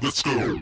Let's go.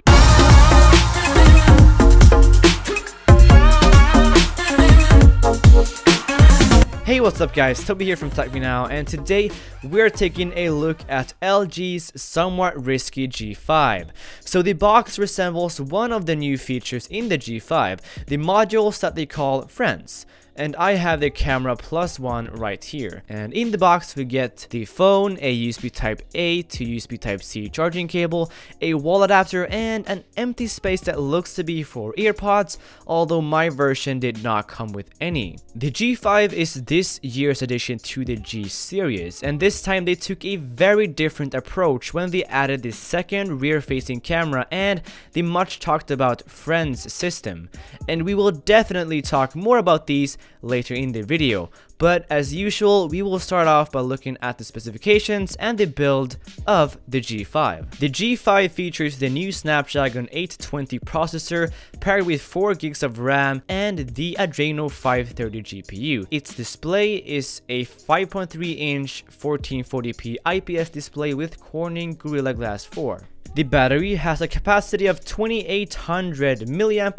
Hey, what's up guys? Toby here from TechMeNow, and today we're taking a look at LG's somewhat risky G5. So the box resembles one of the new features in the G5, the modules that they call Friends and I have the camera plus one right here. And in the box we get the phone, a USB type A to USB type C charging cable, a wall adapter, and an empty space that looks to be for earpods, although my version did not come with any. The G5 is this year's addition to the G series, and this time they took a very different approach when they added the second rear-facing camera and the much talked about Friends system. And we will definitely talk more about these later in the video. But as usual, we will start off by looking at the specifications and the build of the G5. The G5 features the new Snapdragon 820 processor paired with 4 gigs of RAM and the Adreno 530 GPU. Its display is a 5.3 inch 1440p IPS display with Corning Gorilla Glass 4. The battery has a capacity of 2800 mAh,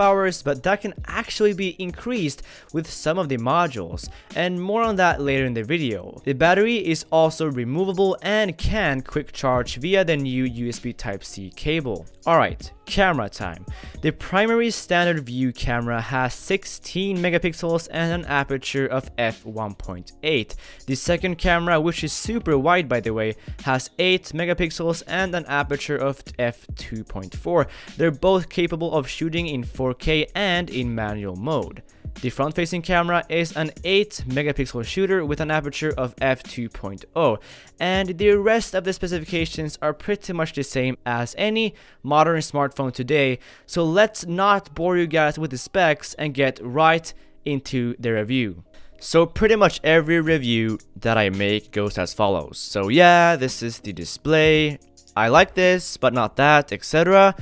but that can actually be increased with some of the modules, and more on that later in the video. The battery is also removable and can quick charge via the new USB Type-C cable. Alright, camera time. The primary standard view camera has 16 megapixels and an aperture of f1.8. The second camera, which is super wide by the way, has 8 megapixels and an aperture of f2.4. They're both capable of shooting in 4K and in manual mode. The front-facing camera is an 8 megapixel shooter with an aperture of f2.0 and the rest of the specifications are pretty much the same as any modern smartphone today so let's not bore you guys with the specs and get right into the review. So pretty much every review that I make goes as follows. So yeah, this is the display, I like this, but not that, etc.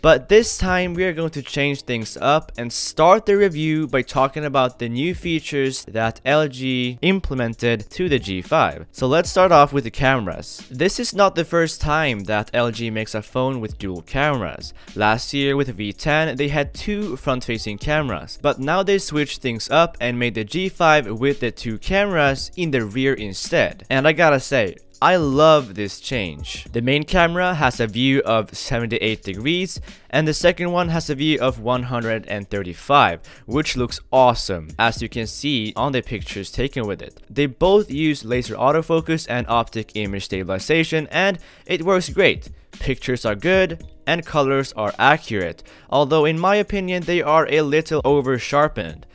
But this time we are going to change things up and start the review by talking about the new features that LG implemented to the G5. So let's start off with the cameras. This is not the first time that LG makes a phone with dual cameras. Last year with V10 they had two front-facing cameras, but now they switched things up and made the G5 with the two cameras in the rear instead. And I gotta say, I love this change. The main camera has a view of 78 degrees and the second one has a view of 135 which looks awesome as you can see on the pictures taken with it. They both use laser autofocus and optic image stabilization and it works great. Pictures are good and colors are accurate, although in my opinion they are a little over sharpened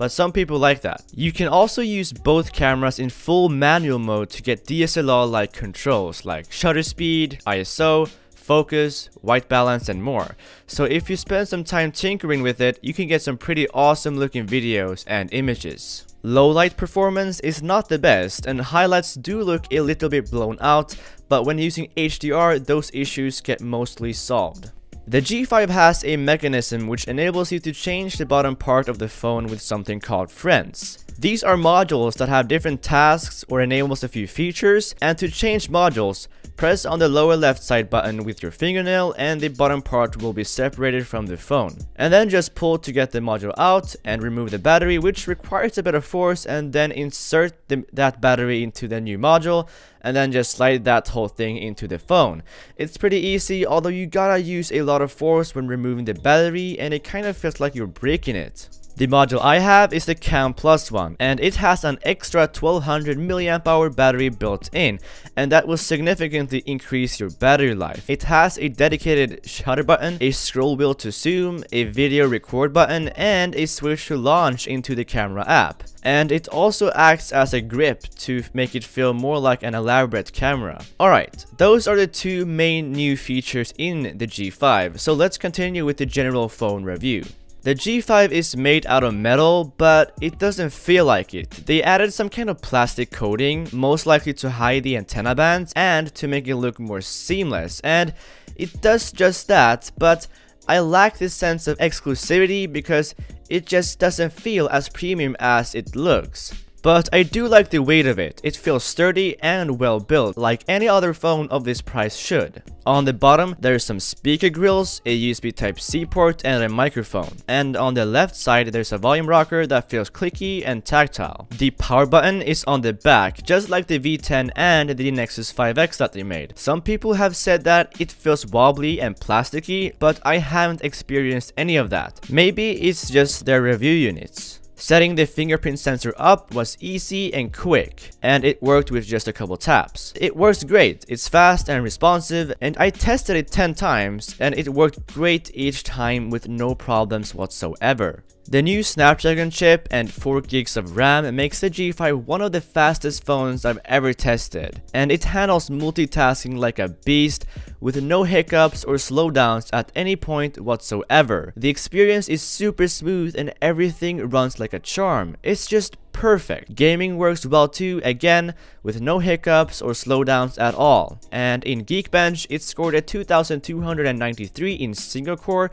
but some people like that. You can also use both cameras in full manual mode to get DSLR-like controls like shutter speed, ISO, focus, white balance, and more. So if you spend some time tinkering with it, you can get some pretty awesome looking videos and images. Low light performance is not the best and highlights do look a little bit blown out, but when using HDR, those issues get mostly solved. The G5 has a mechanism which enables you to change the bottom part of the phone with something called Friends. These are modules that have different tasks or enables a few features, and to change modules, press on the lower left side button with your fingernail and the bottom part will be separated from the phone. And then just pull to get the module out and remove the battery which requires a bit of force and then insert the, that battery into the new module and then just slide that whole thing into the phone. It's pretty easy although you gotta use a lot of force when removing the battery and it kind of feels like you're breaking it. The module I have is the Cam Plus one, and it has an extra 1200 mAh battery built in, and that will significantly increase your battery life. It has a dedicated shutter button, a scroll wheel to zoom, a video record button, and a switch to launch into the camera app. And it also acts as a grip to make it feel more like an elaborate camera. Alright, those are the two main new features in the G5, so let's continue with the general phone review. The G5 is made out of metal, but it doesn't feel like it. They added some kind of plastic coating, most likely to hide the antenna bands and to make it look more seamless, and it does just that, but I lack this sense of exclusivity because it just doesn't feel as premium as it looks. But I do like the weight of it. It feels sturdy and well built, like any other phone of this price should. On the bottom, there's some speaker grills, a USB Type-C port, and a microphone. And on the left side, there's a volume rocker that feels clicky and tactile. The power button is on the back, just like the V10 and the Nexus 5X that they made. Some people have said that it feels wobbly and plasticky, but I haven't experienced any of that. Maybe it's just their review units. Setting the fingerprint sensor up was easy and quick, and it worked with just a couple taps. It works great, it's fast and responsive, and I tested it 10 times, and it worked great each time with no problems whatsoever. The new Snapdragon chip and 4 gigs of RAM makes the G5 one of the fastest phones I've ever tested, and it handles multitasking like a beast with no hiccups or slowdowns at any point whatsoever. The experience is super smooth and everything runs like a charm. It's just perfect. Gaming works well too, again, with no hiccups or slowdowns at all. And in Geekbench, it scored a 2293 in single core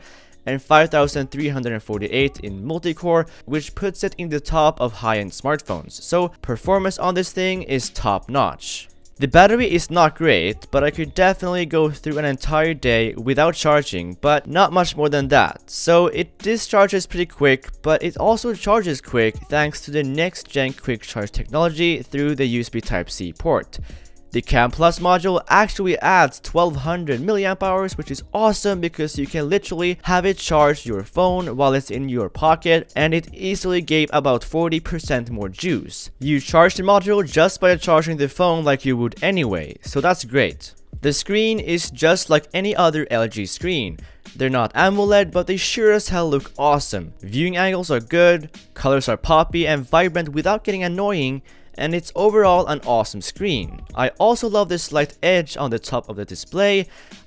and 5348 in multi-core, which puts it in the top of high-end smartphones. So performance on this thing is top notch. The battery is not great, but I could definitely go through an entire day without charging, but not much more than that. So it discharges pretty quick, but it also charges quick thanks to the next gen quick charge technology through the USB Type-C port. The Cam Plus module actually adds 1200 mAh which is awesome because you can literally have it charge your phone while it's in your pocket and it easily gave about 40% more juice. You charge the module just by charging the phone like you would anyway, so that's great. The screen is just like any other LG screen. They're not AMOLED, but they sure as hell look awesome. Viewing angles are good, colors are poppy and vibrant without getting annoying, and it's overall an awesome screen. I also love this slight edge on the top of the display.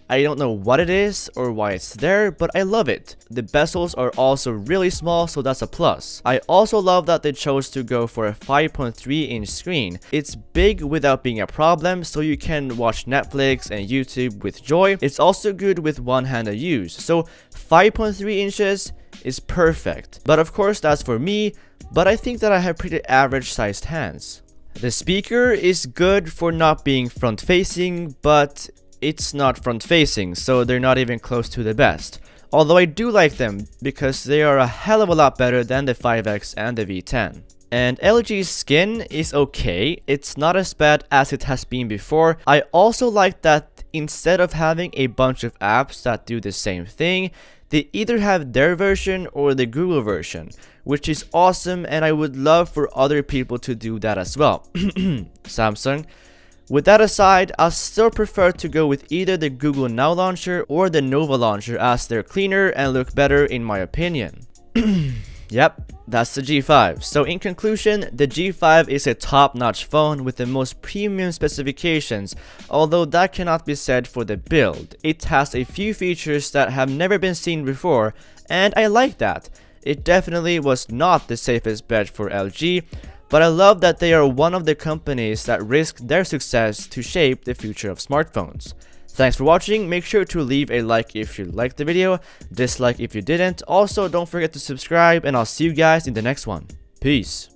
I don't know what it is or why it's there, but I love it. The bezels are also really small, so that's a plus. I also love that they chose to go for a 5.3 inch screen. It's big without being a problem, so you can watch Netflix and YouTube with joy. It's also good with one-handed use, so 5.3 inches is perfect. But of course, that's for me, but I think that I have pretty average sized hands. The speaker is good for not being front facing, but it's not front facing, so they're not even close to the best. Although I do like them, because they are a hell of a lot better than the 5X and the V10. And LG's skin is okay, it's not as bad as it has been before. I also like that instead of having a bunch of apps that do the same thing, they either have their version or the Google version, which is awesome and I would love for other people to do that as well. Samsung. With that aside, I still prefer to go with either the Google Now launcher or the Nova launcher as they're cleaner and look better in my opinion. Yep, that's the G5. So in conclusion, the G5 is a top-notch phone with the most premium specifications, although that cannot be said for the build. It has a few features that have never been seen before, and I like that. It definitely was not the safest bet for LG, but I love that they are one of the companies that risk their success to shape the future of smartphones. Thanks for watching, make sure to leave a like if you liked the video, dislike if you didn't, also don't forget to subscribe and I'll see you guys in the next one. Peace.